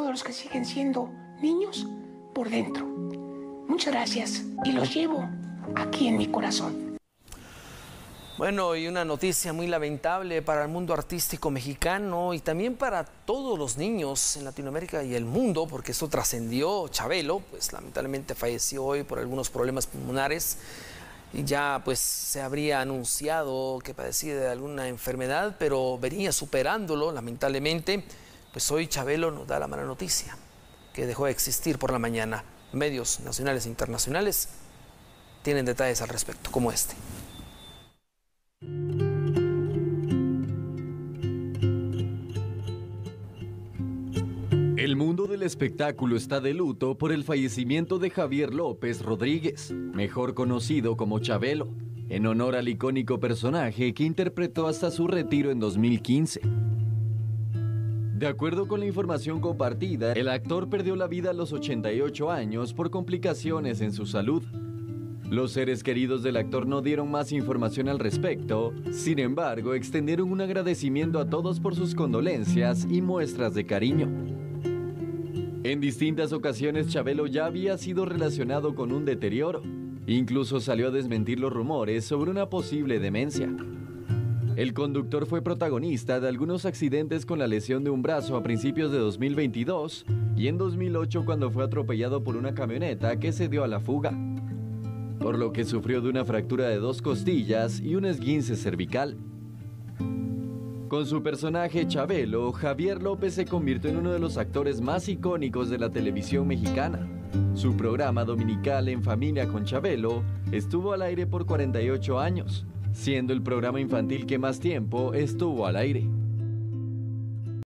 todos los que siguen siendo niños por dentro. Muchas gracias y los llevo aquí en mi corazón. Bueno, y una noticia muy lamentable para el mundo artístico mexicano y también para todos los niños en Latinoamérica y el mundo, porque esto trascendió. Chabelo, pues lamentablemente falleció hoy por algunos problemas pulmonares y ya pues se habría anunciado que padecía de alguna enfermedad, pero venía superándolo, lamentablemente. Pues hoy Chabelo nos da la mala noticia, que dejó de existir por la mañana. Medios nacionales e internacionales tienen detalles al respecto, como este. El mundo del espectáculo está de luto por el fallecimiento de Javier López Rodríguez, mejor conocido como Chabelo, en honor al icónico personaje que interpretó hasta su retiro en 2015. De acuerdo con la información compartida, el actor perdió la vida a los 88 años por complicaciones en su salud. Los seres queridos del actor no dieron más información al respecto, sin embargo, extendieron un agradecimiento a todos por sus condolencias y muestras de cariño. En distintas ocasiones Chabelo ya había sido relacionado con un deterioro. Incluso salió a desmentir los rumores sobre una posible demencia. El conductor fue protagonista de algunos accidentes con la lesión de un brazo a principios de 2022 y en 2008 cuando fue atropellado por una camioneta que se dio a la fuga, por lo que sufrió de una fractura de dos costillas y un esguince cervical. Con su personaje Chabelo, Javier López se convirtió en uno de los actores más icónicos de la televisión mexicana. Su programa dominical En Familia con Chabelo estuvo al aire por 48 años, siendo el programa infantil que más tiempo estuvo al aire.